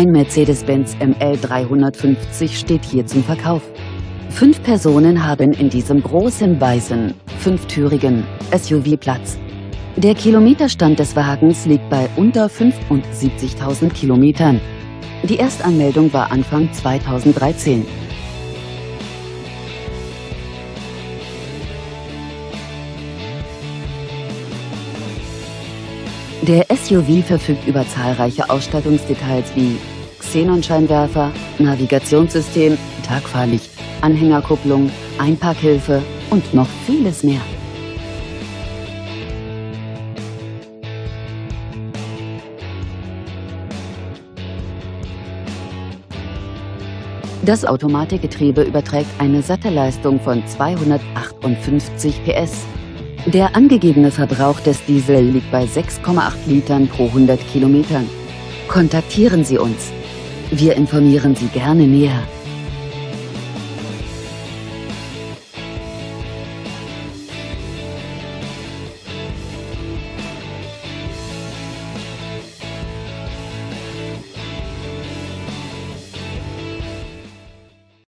Ein Mercedes-Benz ML 350 steht hier zum Verkauf. Fünf Personen haben in diesem großen weißen, fünftürigen SUV Platz. Der Kilometerstand des Wagens liegt bei unter 75.000 Kilometern. Die Erstanmeldung war Anfang 2013. Der SUV verfügt über zahlreiche Ausstattungsdetails wie Xenonscheinwerfer, Navigationssystem, Tagfahrlicht, Anhängerkupplung, Einparkhilfe und noch vieles mehr. Das Automatikgetriebe überträgt eine satte Leistung von 258 PS. Der angegebene Verbrauch des Diesel liegt bei 6,8 Litern pro 100 Kilometern. Kontaktieren Sie uns. Wir informieren Sie gerne näher.